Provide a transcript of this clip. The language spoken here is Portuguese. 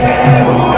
quero.